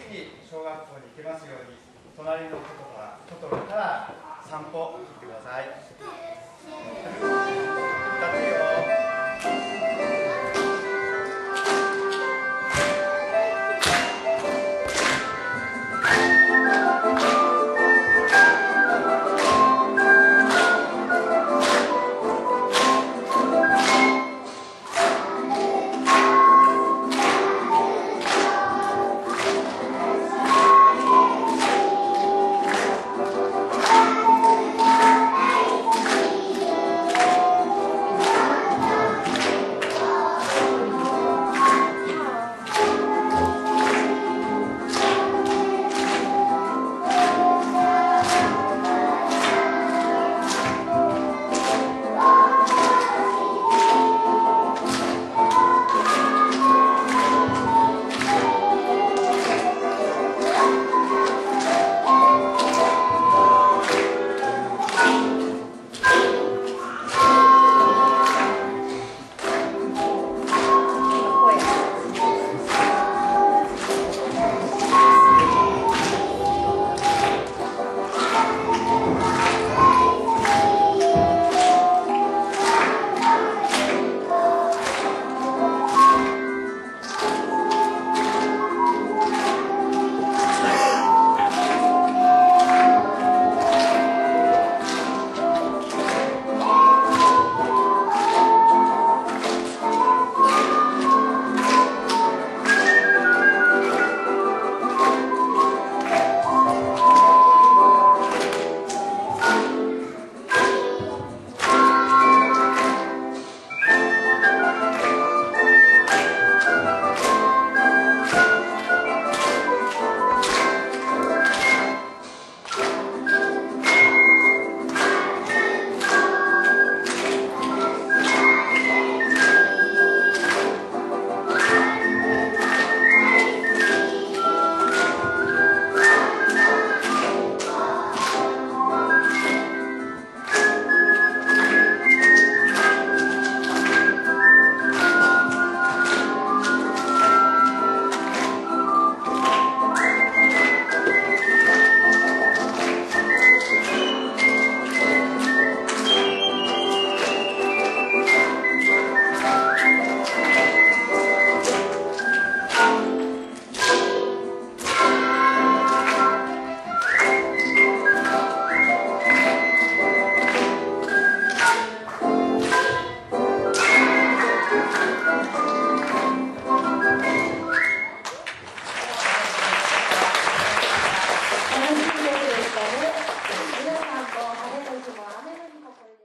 気に小学校に行けますように隣の外からから散歩行ってください。